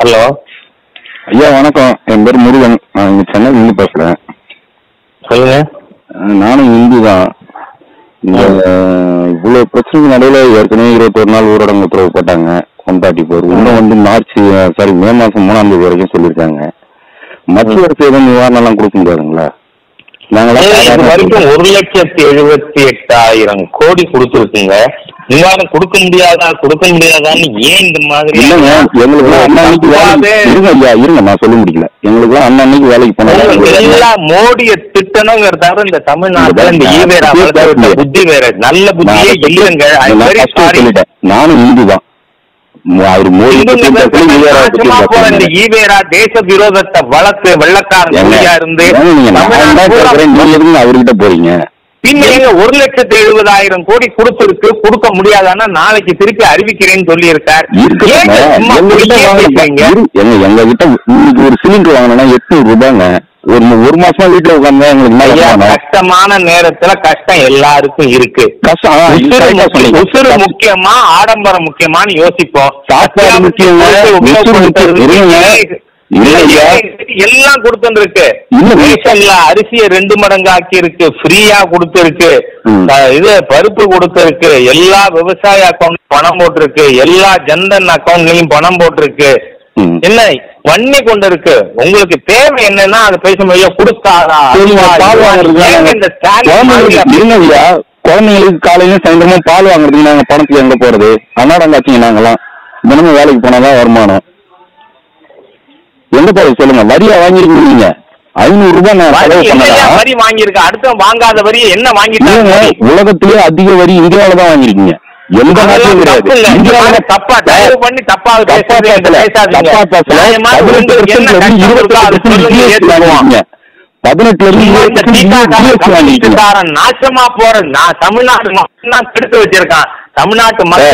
Hello. ஐயா வணக்கம். என் பேர் முருகன். நான் இங்க சென்னையிலிருந்து பேசுறேன். சொல்லுங்க. நானும் இந்து தான். இந்த இவ்வளவு பிரச்சனைக்கு நடுவில் ஏற்கனவே இருபத்தொரு நாள் ஊரடங்கு உத்தரவு போட்டாங்க. கொண்டாட்டி போர். இன்னும் வந்து மார்ச் சாரி மே மாசம் மூணாம் தேதி வரைக்கும் சொல்லியிருக்காங்க. மத்திய அரசு எதுவும் நிவாரணம் எல்லாம் கொடுக்க முடியாதுங்களா? சாதாரண வரைக்கும் ஒரு லட்சத்தி எழுபத்தி எட்டாயிரம் கோடி கொடுத்துருக்குங்க. நிவாரணம் கொடுக்க முடியாதா கொடுக்க முடியாதான்னு ஏன் இந்த மாதிரி இல்லைங்க எங்களுக்கு அண்ணா அன்னைக்கு வேலைக்கு இருங்க ஐயா இருங்க நான் சொல்ல முடியல எங்களுக்கு அண்ணா அன்னைக்கு வேலைக்கு போனாங்க எல்லாம் மோடிய திட்டணுங்கிறதால இந்த தமிழ்நாட்டுல இந்த ஈவேரா புத்தி வேற நல்ல புத்தியே இல்லைங்க. நானும் இந்து தான் அவர் மோடி ஈவேரா தேச விரோதத்தை வளர்த்து வெள்ளக்காரன் இருந்து தமிழ்நாடு அவர்கிட்ட போறீங்க? எங்க ஒரு லட்சத்தி எழுபதாயிரம் கோடி கொடுத்திருக்கு கொடுக்க முடியாதான்னா நாளைக்கு திருப்பி அறிவிக்கிறேன்னு சொல்லி இருக்கார் எங்ககிட்ட இன்னைக்கு ஒரு சிலிண்டர் வாங்கினா எட்நூறு ரூபாங்க. ஒரு ஒரு மாசமா வீட்டுல உட்காந்து எங்களுக்கு? கஷ்டமான நேரத்துல கஷ்டம் எல்லாருக்கும் இருக்கு. கஷ்டம் உசுறு முக்கியம். ஆடம்பரம் முக்கியமான்னு யோசிப்போம். சாப்பாடு முக்கியம். எல்லாம் கொடுத்துருக்கு ரேஷன்ல அரிசியை ரெண்டு மடங்கு ஆக்கி இருக்கு ஃப்ரீயா கொடுத்துருக்கு. இது பருப்பு கொடுத்துருக்கு. எல்லா விவசாய அக்கௌண்ட் பணம் போட்டிருக்கு. எல்லா ஜன்தன் அக்கௌண்ட்லயும் பணம் போட்டிருக்கு. என்ன பண்ணி கொண்டு இருக்கு உங்களுக்கு தேவை என்னன்னா அது பேச முடியும் ஸ்டாலின் குழந்தைங்களுக்கு மாதிரி இருங்க ஐயா குழந்தைங்களுக்கு காலையில சாயந்தரமும் பால் வாங்குறதுக்கு நாங்க பணத்துக்கு எங்க போறது? அன்னாடங்காச்சிங்க நாங்களாம் தினமும் வேலைக்கு போனாதான் வருமானம். எங்க போறது சொல்லுங்க. வரியா வாங்கிருக்கீங்க ஐநூறு ரூபாய் நான் வரி செலவு பண்ணலாம் வரி வாங்கியிருக்க? அடுத்த வாங்காத வரி என்ன வாங்கிட்டாங்க? உலகத்திலேயே அதிக வரி இந்தியாவில தான் வாங்கிருக்கீங்க எந்த நாட்டிலும் கிடையாது. இந்தியாவில தப்பா தயவு பண்ணி தப்பா தப்பா பேசாதீங்க. தப்பா பேசல. இருபத்தி பதினெட்டுல இருந்து நாசமா போற நான் தமிழ்நாடு மக்கள் கெடுத்து வச்சிருக்கான். தமிழ்நாட்டு பதில்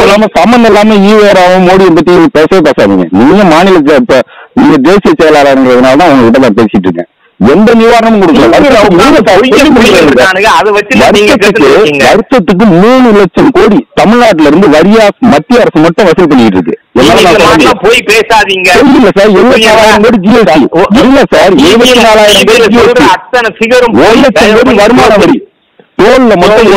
சொல்லாம சம்மந்தம் இல்லாம ஈவேராவும் மோடியை பத்தி பேசவே பேசாதீங்க. நீங்க மாநில சே- இப்ப நீங்க தேசிய செயலாளர்ன்றதுனால தான் உங்ககிட்ட நான் பேசிட்டு இருக்கேன். எந்த நிவாரணமும் கொடுக்கல. வருஷத்துக்கு மூணு லட்சம் கோடி தமிழ்நாட்டுல இருந்து வரியா மத்திய அரசு மட்டும் வசூல் பண்ணிட்டு இருக்கு. போய் பேசாதீங்க. இல்ல சார் எழுபத்தி நாலாயிரம் கோடி ஜிஎஸ்டி இல்ல சார் எழுபத்தி நாலாயிரம் கோடி வருமான வரி. டோல்ல மட்டும்